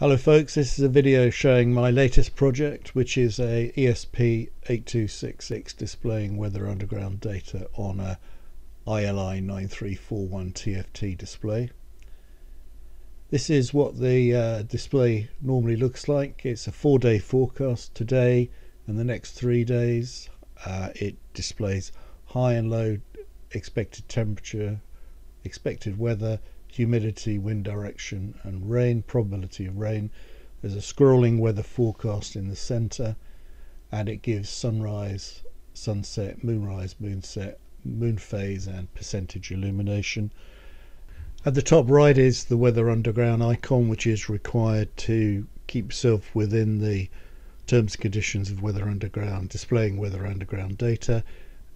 Hello folks, this is a video showing my latest project which is a ESP8266 displaying Weather Underground data on a ILI 9341 TFT display. This is what the uh, display normally looks like. It's a four day forecast today and the next three days. Uh, it displays high and low expected temperature, expected weather, humidity, wind direction, and rain, probability of rain. There's a scrolling weather forecast in the center, and it gives sunrise, sunset, moonrise, moonset, moon phase, and percentage illumination. At the top right is the Weather Underground icon, which is required to keep yourself within the terms and conditions of Weather Underground, displaying Weather Underground data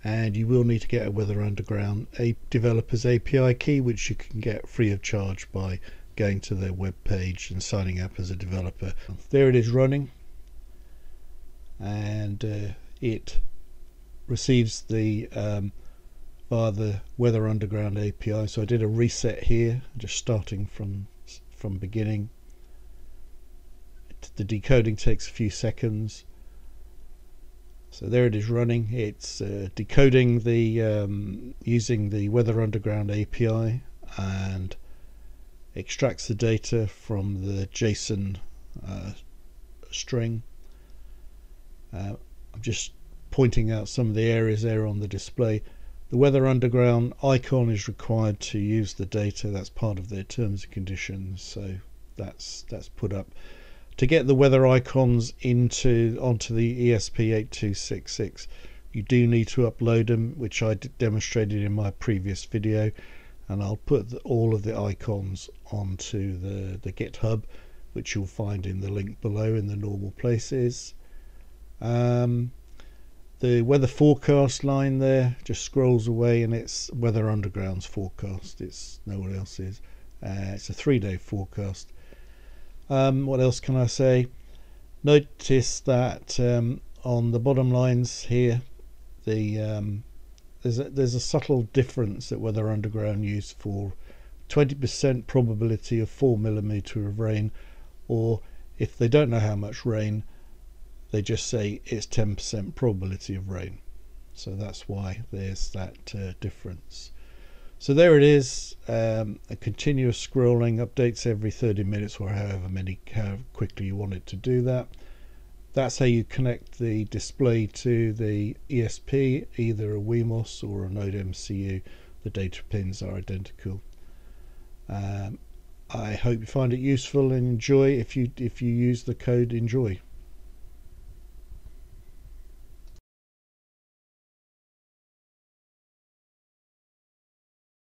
and you will need to get a Weather Underground a developer's API key, which you can get free of charge by going to their web page and signing up as a developer. There it is running, and uh, it receives the um, via the Weather Underground API. So I did a reset here, just starting from from beginning. The decoding takes a few seconds so there it is running. It's uh, decoding the um, using the Weather Underground API and extracts the data from the JSON uh, string. Uh, I'm just pointing out some of the areas there on the display. The Weather Underground icon is required to use the data. That's part of their terms and conditions. So that's that's put up to get the weather icons into onto the ESP8266 you do need to upload them which I demonstrated in my previous video and I'll put the, all of the icons onto the, the GitHub which you'll find in the link below in the normal places. Um, the weather forecast line there just scrolls away and it's weather underground's forecast. It's no one else's. Uh, it's a three-day forecast um, what else can I say? Notice that um, on the bottom lines here, the um, there's a, there's a subtle difference that Weather Underground used for 20% probability of 4 millimeter of rain, or if they don't know how much rain, they just say it's 10% probability of rain. So that's why there's that uh, difference. So there it is, um, a continuous scrolling, updates every 30 minutes or however many, how quickly you want it to do that. That's how you connect the display to the ESP, either a WeMOS or a Node MCU. The data pins are identical. Um, I hope you find it useful and enjoy if you if you use the code enjoy.